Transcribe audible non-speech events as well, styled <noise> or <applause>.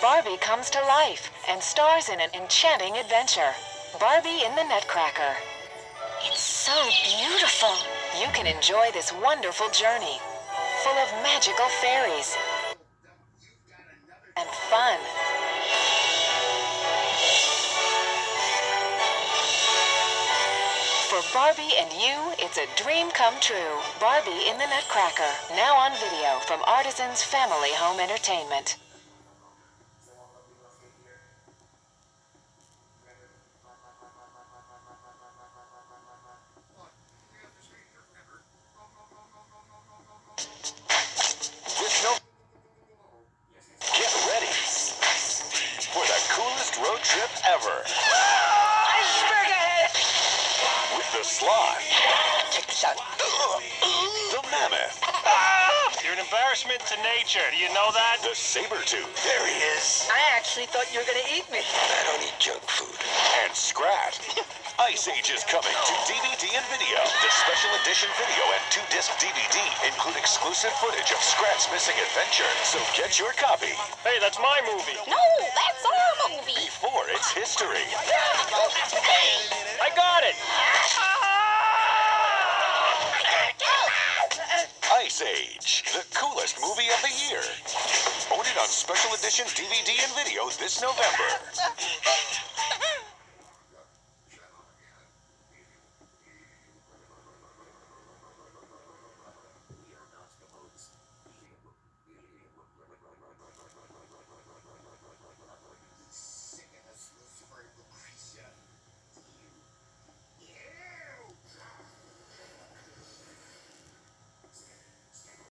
Barbie comes to life and stars in an enchanting adventure. Barbie in the Nutcracker. It's so beautiful. You can enjoy this wonderful journey full of magical fairies and fun. For Barbie and you, it's a dream come true. Barbie in the Nutcracker, now on video from Artisans Family Home Entertainment. Coolest road trip ever. With the sloth, Check this out. the mammoth, ah! You're an embarrassment to nature. Do you know that? the saber tooth. There he is. I actually thought you were gonna eat me. I don't eat junk food. And Scrat. <laughs> Ice Age is coming to DVD and video. The special edition video and two disc DVD include exclusive footage of Scrat's missing adventure. So get your copy Hey, that's my movie. No, that's our movie. before I got it. Ice Age, the coolest movie of the year. It on special edition DVD and video this November.